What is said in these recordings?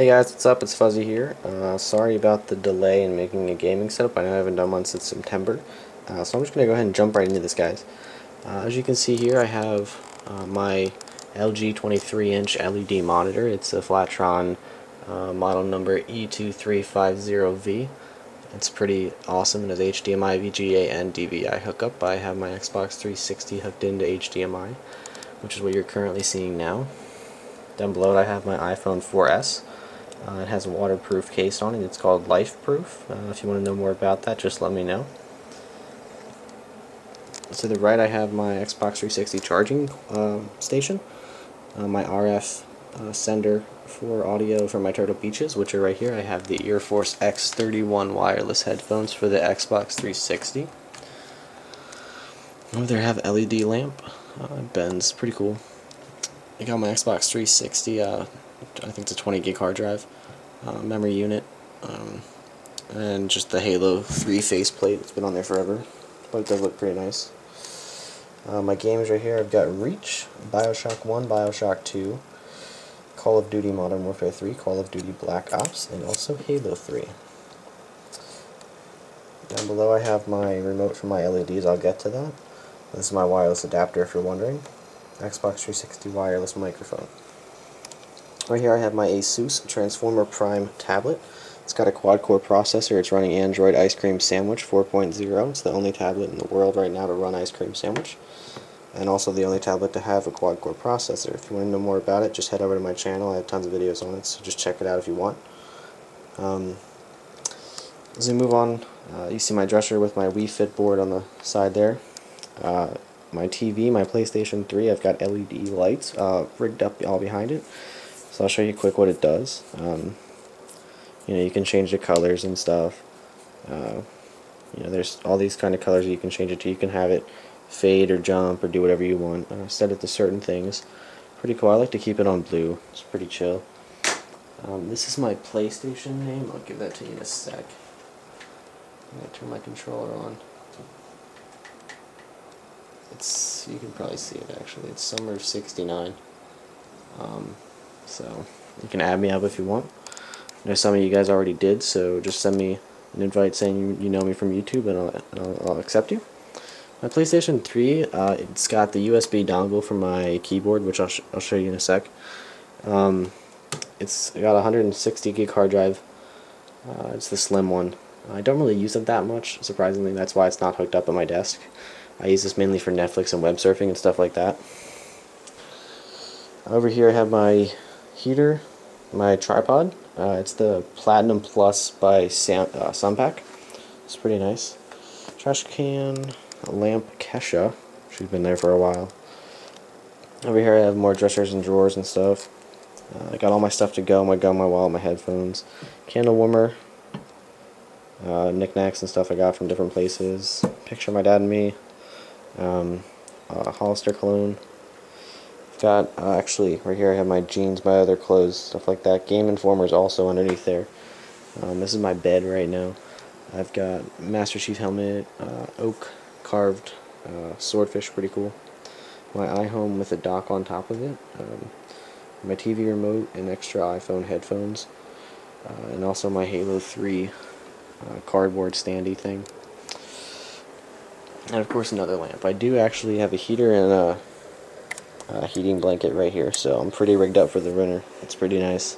Hey guys, what's up? It's Fuzzy here. Uh, sorry about the delay in making a gaming setup. I know I haven't done one since September. Uh, so I'm just going to go ahead and jump right into this, guys. Uh, as you can see here, I have uh, my LG 23-inch LED monitor. It's a Flatron uh, model number E2350V. It's pretty awesome. It has HDMI, VGA, and DVI hookup. I have my Xbox 360 hooked into HDMI, which is what you're currently seeing now. Down below it I have my iPhone 4S. Uh, it has a waterproof case on it. It's called LifeProof. Uh, if you want to know more about that, just let me know. To the right, I have my Xbox 360 charging uh, station, uh, my RF uh, sender for audio for my Turtle Beaches, which are right here. I have the Earforce X31 wireless headphones for the Xbox 360. Over there, I have LED lamp. Uh, bends, pretty cool. I got my Xbox 360 I think it's a 20 gig hard drive, uh, memory unit, um, and just the Halo 3 faceplate. It's been on there forever, but it does look pretty nice. Uh, my games right here, I've got Reach, Bioshock 1, Bioshock 2, Call of Duty Modern Warfare 3, Call of Duty Black Ops, and also Halo 3. Down below I have my remote for my LEDs, I'll get to that. This is my wireless adapter if you're wondering. Xbox 360 wireless microphone. Right here I have my Asus Transformer Prime tablet. It's got a quad-core processor. It's running Android Ice Cream Sandwich 4.0. It's the only tablet in the world right now to run Ice Cream Sandwich. And also the only tablet to have a quad-core processor. If you want to know more about it, just head over to my channel. I have tons of videos on it, so just check it out if you want. Um, as we move on, uh, you see my dresser with my Wii Fit board on the side there. Uh, my TV, my PlayStation 3, I've got LED lights uh, rigged up all behind it. So I'll show you quick what it does. Um, you know, you can change the colors and stuff. Uh, you know, there's all these kind of colors you can change it to. You can have it fade or jump or do whatever you want. Uh, set it to certain things. Pretty cool. I like to keep it on blue. It's pretty chill. Um, this is my PlayStation name. I'll give that to you in a sec. I'm going to turn my controller on. It's, you can probably see it actually. It's Summer of 69. Um, so you can add me up if you want. I know some of you guys already did, so just send me an invite saying you, you know me from YouTube and I'll, I'll, I'll accept you. My PlayStation 3, uh, it's got the USB dongle for my keyboard, which I'll, sh I'll show you in a sec. Um, it's got a 160 gig hard drive. Uh, it's the slim one. I don't really use it that much, surprisingly. That's why it's not hooked up at my desk. I use this mainly for Netflix and web surfing and stuff like that. Over here I have my heater, my tripod. Uh, it's the Platinum Plus by Sam, uh, Sunpak. It's pretty nice. Trash can, lamp Kesha. She's been there for a while. Over here I have more dressers and drawers and stuff. Uh, I got all my stuff to go, my gun, my wallet, my headphones. Candle warmer. Uh, knickknacks and stuff I got from different places. Picture of my dad and me. Um, Hollister cologne got, uh, actually, right here I have my jeans, my other clothes, stuff like that. Game Informer is also underneath there. Um, this is my bed right now. I've got Master Chief helmet, uh, oak carved uh, swordfish, pretty cool. My iHome with a dock on top of it. Um, my TV remote and extra iPhone headphones. Uh, and also my Halo 3 uh, cardboard standy thing. And of course another lamp. I do actually have a heater and a uh, heating blanket right here, so I'm pretty rigged up for the winter. It's pretty nice.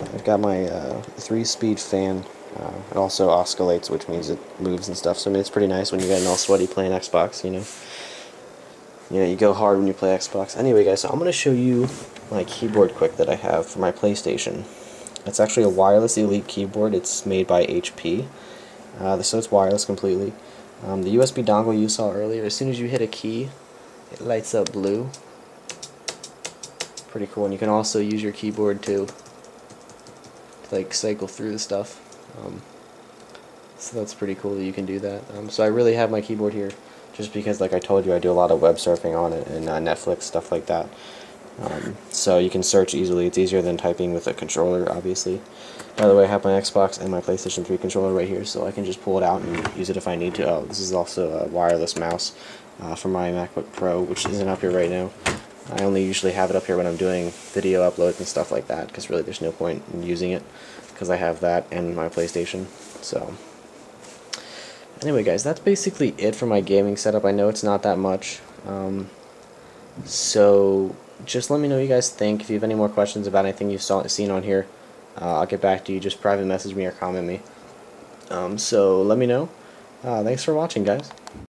I've got my uh, three-speed fan. Uh, it also oscillates, which means it moves and stuff. So I mean, it's pretty nice when you're getting all sweaty playing Xbox. You know, you know, you go hard when you play Xbox. Anyway, guys, so I'm gonna show you my keyboard quick that I have for my PlayStation. It's actually a wireless Elite keyboard. It's made by HP, uh, so it's wireless completely. Um, the USB dongle you saw earlier, as soon as you hit a key, it lights up blue pretty cool. And you can also use your keyboard to like cycle through the stuff. Um, so that's pretty cool that you can do that. Um, so I really have my keyboard here just because, like I told you, I do a lot of web surfing on it and uh, Netflix, stuff like that. Um, so you can search easily. It's easier than typing with a controller, obviously. By the way, I have my Xbox and my PlayStation 3 controller right here, so I can just pull it out and use it if I need to. Oh, this is also a wireless mouse uh, for my MacBook Pro, which isn't up here right now. I only usually have it up here when I'm doing video uploads and stuff like that, because really there's no point in using it, because I have that and my PlayStation. So, anyway guys, that's basically it for my gaming setup. I know it's not that much. Um, so, just let me know what you guys think. If you have any more questions about anything you've saw, seen on here, uh, I'll get back to you. Just private message me or comment me. Um, so, let me know. Uh, thanks for watching, guys.